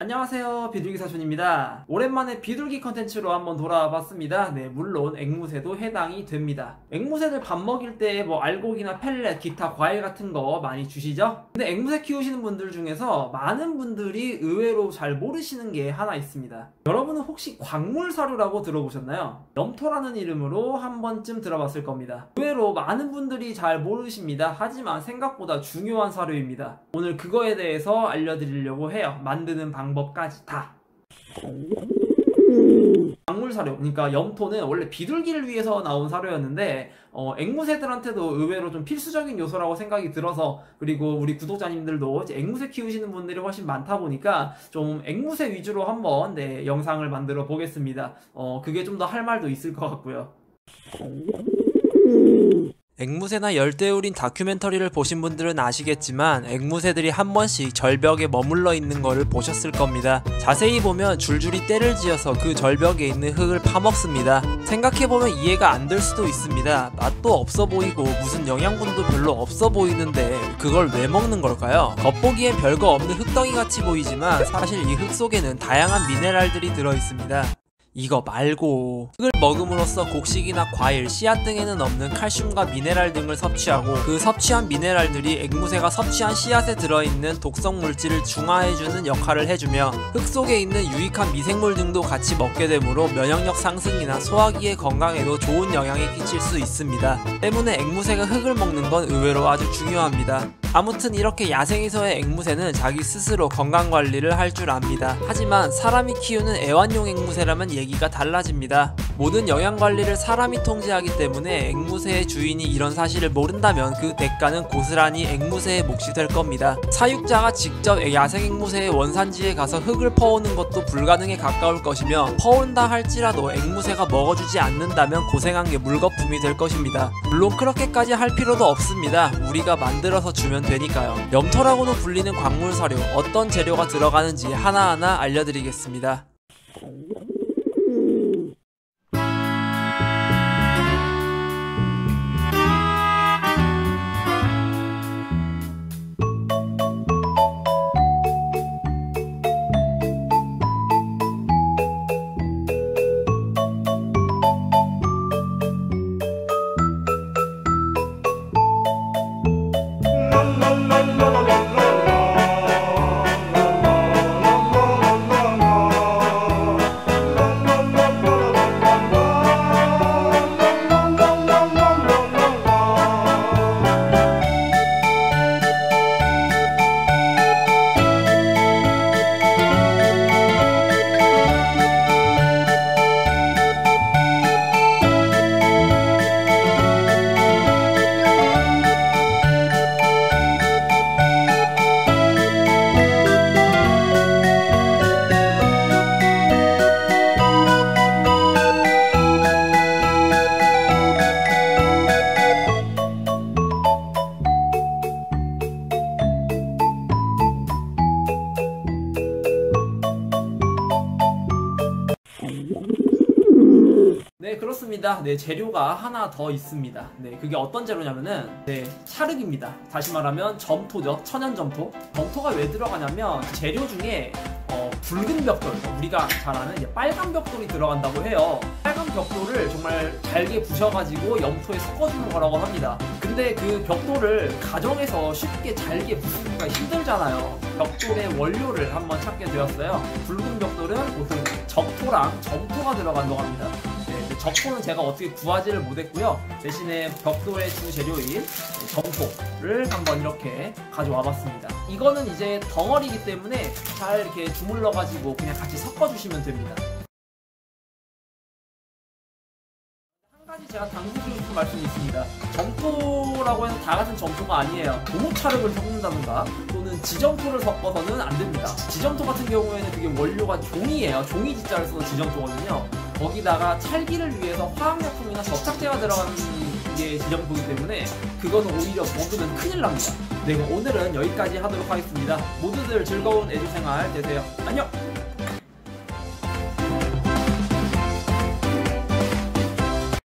안녕하세요. 비둘기 사촌입니다. 오랜만에 비둘기 컨텐츠로 한번 돌아와 봤습니다. 네 물론 앵무새도 해당이 됩니다. 앵무새들 밥 먹일 때 뭐 알곡이나 펠렛 기타 과일 같은 거 많이 주시죠? 근데 앵무새 키우시는 분들 중에서 많은 분들이 의외로 잘 모르시는 게 하나 있습니다. 여러분은 혹시 광물사료라고 들어보셨나요? 염토라는 이름으로 한 번쯤 들어봤을 겁니다. 의외로 많은 분들이 잘 모르십니다. 하지만 생각보다 중요한 사료입니다. 오늘 그거에 대해서 알려드리려고 해요. 만드는 방법 방법까지 다. 광물 사료, 그러니까 염토는 원래 비둘기를 위해서 나온 사료였는데 어, 앵무새들한테도 의외로 좀 필수적인 요소라고 생각이 들어서 그리고 우리 구독자님들도 앵무새 키우시는 분들이 훨씬 많다 보니까 좀 앵무새 위주로 한번 네, 영상을 만들어 보겠습니다. 어, 그게 좀 더 할 말도 있을 것 같고요. 앵무새나 열대우린 다큐멘터리를 보신 분들은 아시겠지만 앵무새들이 한 번씩 절벽에 머물러 있는 것을 보셨을 겁니다. 자세히 보면 줄줄이 때를 지어서 그 절벽에 있는 흙을 파먹습니다. 생각해보면 이해가 안 될 수도 있습니다. 맛도 없어 보이고 무슨 영양분도 별로 없어 보이는데 그걸 왜 먹는 걸까요? 겉보기엔 별거 없는 흙덩이 같이 보이지만 사실 이 흙 속에는 다양한 미네랄들이 들어있습니다. 이거 말고 흙을 먹음으로써 곡식이나 과일, 씨앗 등에는 없는 칼슘과 미네랄 등을 섭취하고 그 섭취한 미네랄들이 앵무새가 섭취한 씨앗에 들어있는 독성 물질을 중화해주는 역할을 해주며 흙 속에 있는 유익한 미생물 등도 같이 먹게 되므로 면역력 상승이나 소화기의 건강에도 좋은 영향이 끼칠 수 있습니다. 때문에 앵무새가 흙을 먹는 건 의외로 아주 중요합니다. 아무튼 이렇게 야생에서의 앵무새는 자기 스스로 건강관리를 할 줄 압니다. 하지만 사람이 키우는 애완용 앵무새라면 얘기가 달라집니다. 모든 영양관리를 사람이 통제하기 때문에 앵무새의 주인이 이런 사실을 모른다면 그 대가는 고스란히 앵무새의 몫이 될 겁니다. 사육자가 직접 야생 앵무새의 원산지에 가서 흙을 퍼오는 것도 불가능에 가까울 것이며 퍼온다 할지라도 앵무새가 먹어주지 않는다면 고생한 게 물거품이 될 것입니다. 물론 그렇게까지 할 필요도 없습니다. 우리가 만들어서 주면 되니까요. 염토라고도 불리는 광물 사료 어떤 재료가 들어가는지 하나하나 알려드리겠습니다. 네 그렇습니다. 네 재료가 하나 더 있습니다. 네 그게 어떤 재료냐면은 네 찰흙입니다. 다시 말하면 점토죠. 천연 점토. 점토가 왜 들어가냐면 재료 중에 어, 붉은 벽돌 우리가 잘 아는 빨간 벽돌이 들어간다고 해요. 빨간 벽돌을 정말 잘게 부셔가지고 염토에 섞어주는 거라고 합니다. 근데 그 벽돌을 가정에서 쉽게 잘게 부수기가 힘들잖아요. 벽돌의 원료를 한번 찾게 되었어요. 붉은 벽돌은 보통 적토랑 점토가 들어간다고 합니다 적토는 제가 어떻게 구하지를 못했고요. 대신에 벽돌의 주 재료인 점토를 한번 이렇게 가져와 봤습니다. 이거는 이제 덩어리이기 때문에 잘 이렇게 주물러 가지고 그냥 같이 섞어 주시면 됩니다. 제가 당부드리고 싶은 말씀이 있습니다. 점토라고 해서 다 같은 점토가 아니에요. 고무차흙을 섞는다든가 또는 지점토를 섞어서는 안 됩니다. 지점토 같은 경우에는 그게 원료가 종이에요. 종이 지자를 써서 지점토거든요. 거기다가 찰기를 위해서 화학약품이나 접착제가 들어가는 게 지정보기 때문에 그거는 오히려 먹으면 큰일 납니다. 네, 오늘은 여기까지 하도록 하겠습니다. 모두들 즐거운 애주생활 되세요. 안녕!